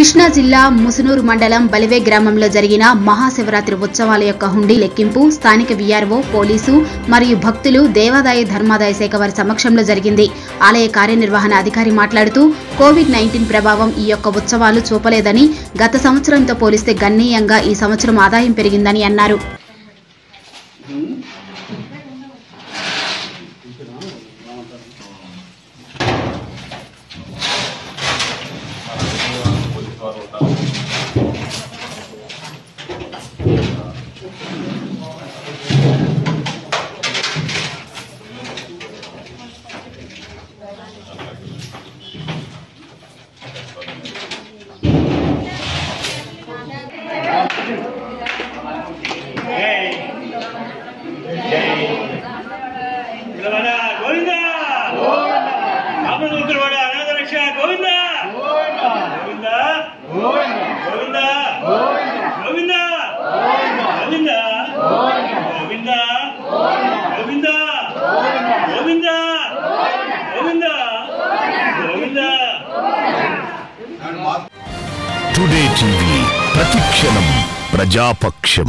కృష్ణా జిల్లా ముసునూరు మండలం బలివే గ్రామంలో జరిగిన మహాశివరాత్రి ఉత్సవాల యొక్క హుండీ లెక్కింపు స్థానిక వీఆర్ఓ పోలీసు మరియు భక్తులు దేవాదాయ ధర్మాదాయ శాఖ వారి సమక్షంలో జరిగింది. ఆలయ కార్యనిర్వహణ అధికారి మాట్లాడుతూ కోవిడ్ నైన్టీన్ ప్రభావం ఈ యొక్క ఉత్సవాలు చూపలేదని గత సంవత్సరంతో పోలిస్తే గణనీయంగా ఈ సంవత్సరం ఆదాయం పెరిగిందని అన్నారు. Hmm. vão adotar. Govinda Govinda Govinda Govinda Govinda. Today TV ప్రతిక్షణం ప్రజాపక్షం.